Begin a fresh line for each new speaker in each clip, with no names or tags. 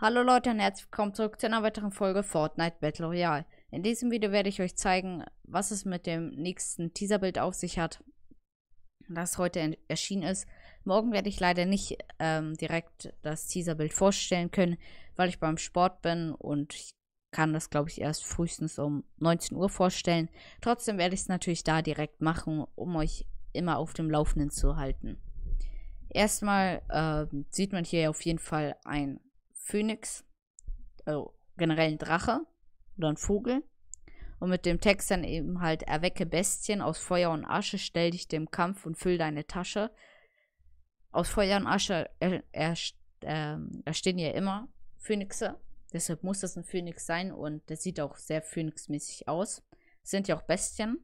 Hallo Leute und herzlich willkommen zurück zu einer weiteren Folge Fortnite Battle Royale. In diesem Video werde ich euch zeigen, was es mit dem nächsten Teaserbild auf sich hat, das heute erschienen ist. Morgen werde ich leider nicht ähm, direkt das Teaserbild vorstellen können, weil ich beim Sport bin und ich kann das, glaube ich, erst frühestens um 19 Uhr vorstellen. Trotzdem werde ich es natürlich da direkt machen, um euch immer auf dem Laufenden zu halten. Erstmal äh, sieht man hier auf jeden Fall ein Phönix, also generell ein Drache oder ein Vogel. Und mit dem Text dann eben halt, erwecke Bestien aus Feuer und Asche, stell dich dem Kampf und füll deine Tasche. Aus Feuer und Asche er, er, äh, erstehen ja immer Phönixe. Deshalb muss das ein Phönix sein und der sieht auch sehr Phönixmäßig aus. Das sind ja auch Bestien.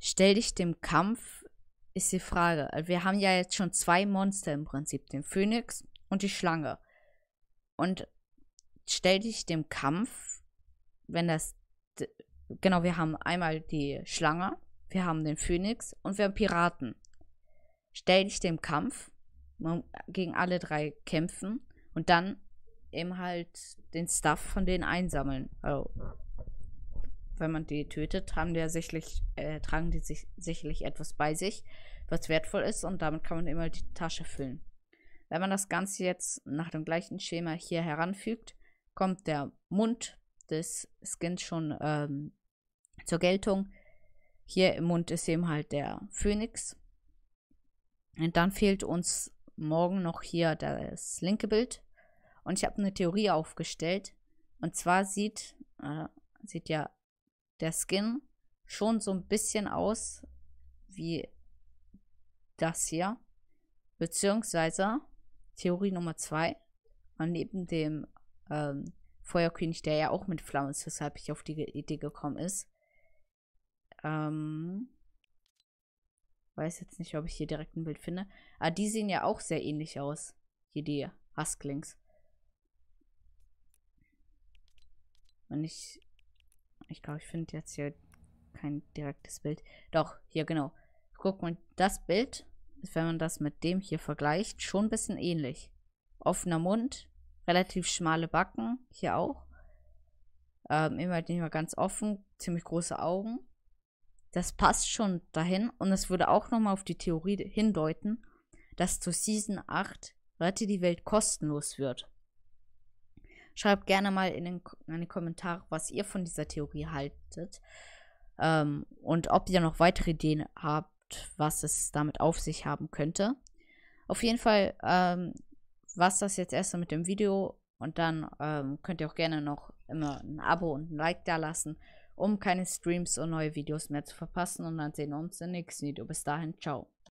Stell dich dem Kampf ist die Frage. Wir haben ja jetzt schon zwei Monster im Prinzip, den Phönix und die Schlange. Und stell dich dem Kampf, wenn das. Genau, wir haben einmal die Schlange, wir haben den Phönix und wir haben Piraten. Stell dich dem Kampf, gegen alle drei kämpfen und dann eben halt den Stuff von denen einsammeln. Also, wenn man die tötet, haben die ja sicherlich, äh, tragen die sich sicherlich etwas bei sich, was wertvoll ist und damit kann man immer die Tasche füllen. Wenn man das Ganze jetzt nach dem gleichen Schema hier heranfügt, kommt der Mund des Skins schon ähm, zur Geltung. Hier im Mund ist eben halt der Phönix. Und dann fehlt uns morgen noch hier das linke Bild. Und ich habe eine Theorie aufgestellt. Und zwar sieht, äh, sieht ja der Skin schon so ein bisschen aus wie das hier. Beziehungsweise Theorie Nummer zwei. Und neben dem ähm, Feuerkönig, der ja auch mit Flammen ist, weshalb ich auf die Idee gekommen ist. Ähm, weiß jetzt nicht, ob ich hier direkt ein Bild finde. Aber die sehen ja auch sehr ähnlich aus. Hier die Husklings. Und ich ich glaube, ich finde jetzt hier kein direktes Bild. Doch, hier genau. Guck mal, das Bild, wenn man das mit dem hier vergleicht, schon ein bisschen ähnlich. Offener Mund, relativ schmale Backen, hier auch. Ähm, immer mehr ganz offen, ziemlich große Augen. Das passt schon dahin und es würde auch nochmal auf die Theorie hindeuten, dass zu Season 8 Rette die Welt kostenlos wird. Schreibt gerne mal in, den, in die Kommentare, was ihr von dieser Theorie haltet. Ähm, und ob ihr noch weitere Ideen habt, was es damit auf sich haben könnte. Auf jeden Fall ähm, war es das jetzt erst mit dem Video. Und dann ähm, könnt ihr auch gerne noch immer ein Abo und ein Like da lassen, um keine Streams und neue Videos mehr zu verpassen. Und dann sehen wir uns im nächsten Video. Bis dahin, ciao.